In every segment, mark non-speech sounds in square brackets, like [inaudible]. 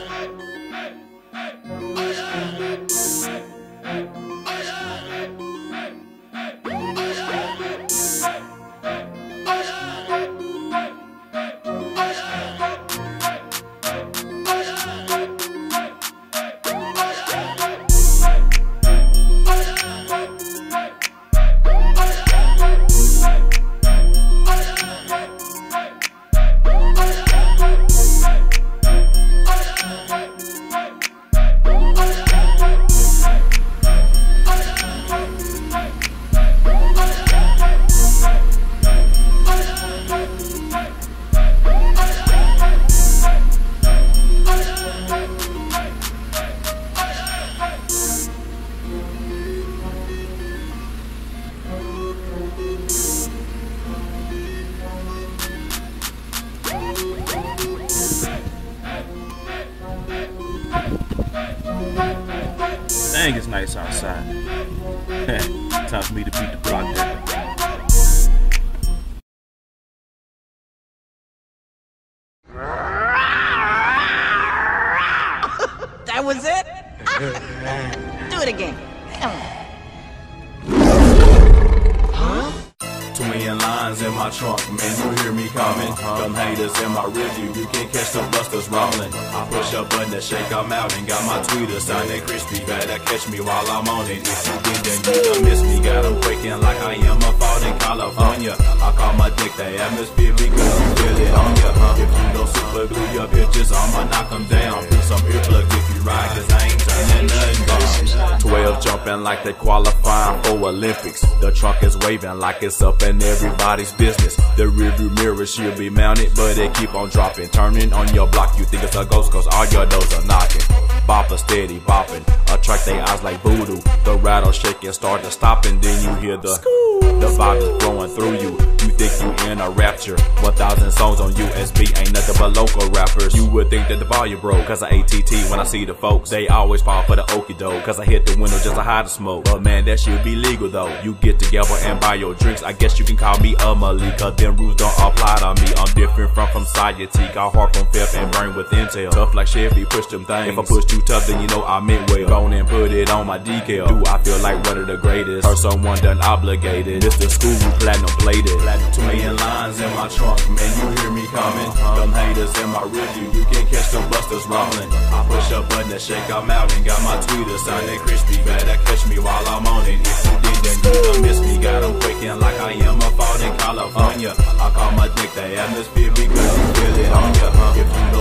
Ha ha ha! Dang, it's nice outside. [laughs] Time for me to beat the block down. [laughs] That was it? [laughs] Do it again. Huh? Twin Lions in my trunk, man, you hear me coming. Them haters in my review, you can't catch the busters rolling. I push a button to shake them out and got my tweeter signing crispy. Better catch me while I'm on it. If you did, then you done miss me. Got them breaking like I am a fault in California. I call my dick the atmosphere because you feel it on ya. If you don't super glue your bitches, I'ma knock them down. Put some earplugs if you ride, cause I ain't turning nothing down. 12 jumping like they qualifying for Olympics. The trunk is waving like it's up in everybody's business. The rearview mirror should be mounted, but it keep on dropping. Turning on your block, you think it's a ghost, cause all your doors are knocking. Bopper steady bopping, attract their eyes like voodoo. The rattle shaking, start to stop, and then you hear the the vibe is flowing through you. In a rapture. 1,000 songs on USB ain't nothing but local rappers. You would think that the volume broke, cause of ATT. When I see the folks, they always fall for the okie doke, cause I hit the window just to hide the smoke. But man, that should be legal though. You get together and buy your drinks. I guess you can call me a Malik, cause them rules don't apply to me. I'm different from society. Got heart from fifth and brain with intel. Tough like Chevy, push them things. If I push too tough, then you know I meant well. Go on and put it on my decal. Do I feel like one of the greatest? Or someone done obligated? It's the school platinum plated. Two million lines in my trunk, man, you hear me coming. Them haters in my review, you can't catch them busters rolling. I push a button to shake them out and got my tweeter signing crispy. Better catch me while I'm on it. If you did, then you miss me. Got them quaking like I am a fault in California. I call my dick the atmosphere because you feel it on ya. If you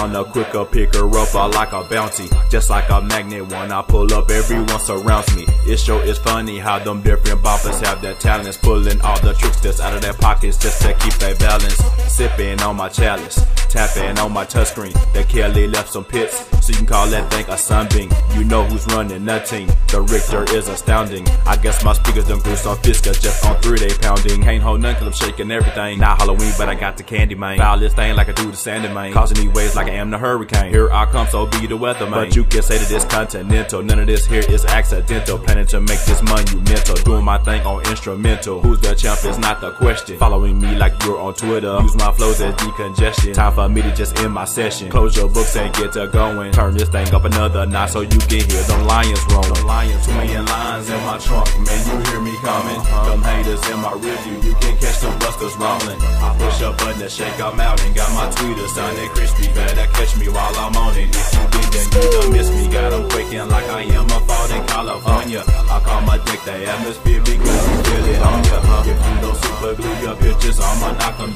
My a quicker, pick her up I like a bounty. Just like a magnet, when I pull up, everyone surrounds me. It sure is funny how them different boppers have their talents. Pulling all the tricks that's out of their pockets just to keep their balance. Sipping on my chalice, tapping on my touchscreen. That Kelly left some pits, so you can call that thing a sunbeam. You know who's running team. The Richter is astounding. I guess my speakers done grew some Fisker just on three day pounding. Ain't hold none cause I'm shaking everything. Not Halloween, but I got the candy man. Foul this thing like I do the sandy man. Causing me waves like I am the hurricane. Here I come, so be the weather man. But you can say that it's continental. None of this here is accidental. Planning to make this monumental. Doing my thing on instrumental. Who's the champ is not the question. Following me like you're on Twitter. Use my flows as decongestion. Time for me to just end my session. Close your books and get to going. Turn this thing up another notch so you can hear them lions roaring. Lions, two million lines in my trunk. Man, you hear me coming. Uh-huh. Them haters in my review. You can catch them busters rolling. I push a button to shake them out and got my tweeter signing crispy. Better catch me while I'm on it. If you did, then you done miss me. Got them quaking like I am a fault in California. I call my dick the atmosphere because you feel it on ya. If you don't super glue your bitches, I'ma knock them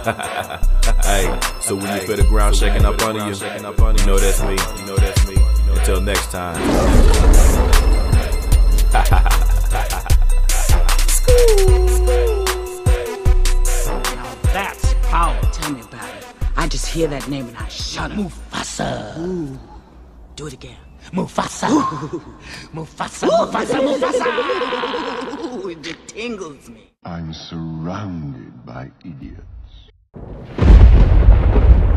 [laughs] hey, so when you feel the ground shaking up under you, you know that's me. You know that's me. Until next time. That's power. Tell me about it. I just hear that name and I shudder. Mufasa. Ooh. Do it again. Mufasa. Mufasa. Mufasa. Mufasa. [laughs] Ooh, it tingles me. I'm surrounded by idiots. あっ!